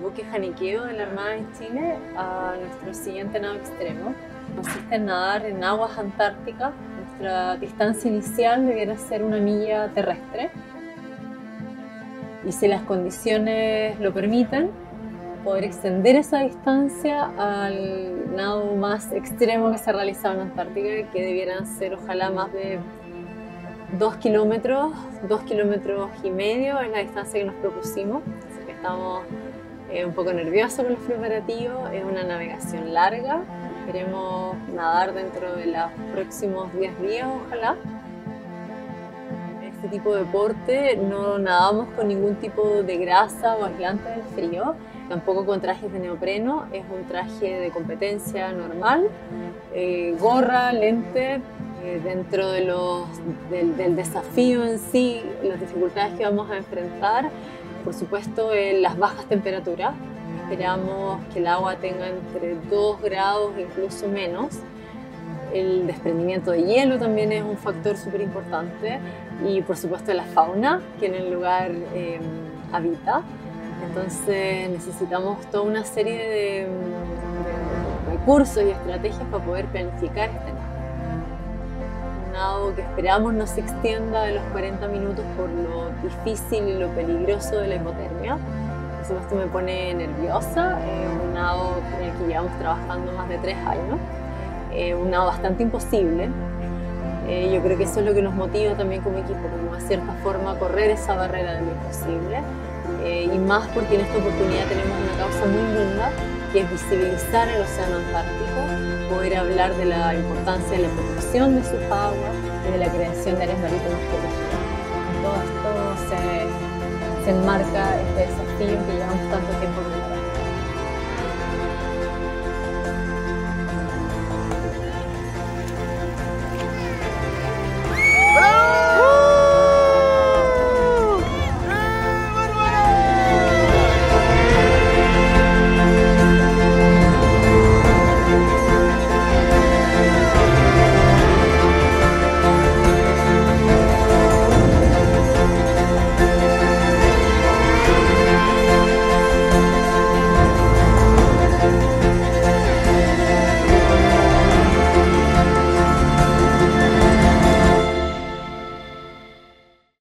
buque Janiqueo de la Armada de Chile a nuestro siguiente nado extremo. Consiste en nadar en aguas antárticas. Nuestra distancia inicial debiera ser una milla terrestre. Y si las condiciones lo permiten, poder extender esa distancia al nado más extremo que se ha realizado en Antártica, que debieran ser ojalá más de dos kilómetros, dos kilómetros y medio es la distancia que nos propusimos, así que estamos eh, un poco nerviosos con los preparativos, es una navegación larga, queremos nadar dentro de los próximos 10 días ojalá. Este tipo de deporte no nadamos con ningún tipo de grasa o aislante del frío, tampoco con trajes de neopreno, es un traje de competencia normal, eh, gorra, lente, eh, dentro de los, del, desafío en sí, las dificultades que vamos a enfrentar, por supuesto las bajas temperaturas. Esperamos que el agua tenga entre 2 grados, incluso menos. El desprendimiento de hielo también es un factor súper importante y por supuesto la fauna que en el lugar eh, habita. Entonces necesitamos toda una serie de, de recursos y estrategias para poder planificar este que esperamos no se extienda de los 40 minutos por lo difícil y lo peligroso de la hipotermia. Eso esto me pone nerviosa, es un nado con el que llevamos trabajando más de tres años, un nado bastante imposible. Eh, yo creo que eso es lo que nos motiva también como equipo, como de cierta forma correr esa barrera de lo imposible. Eh, y más porque en esta oportunidad tenemos una causa muy linda, que es visibilizar el océano Antártico poder hablar de la importancia de la protección de sus aguas y de la creación de áreas marítimas protegidas. todo esto se, se enmarca este desafío que llevamos tanto tiempo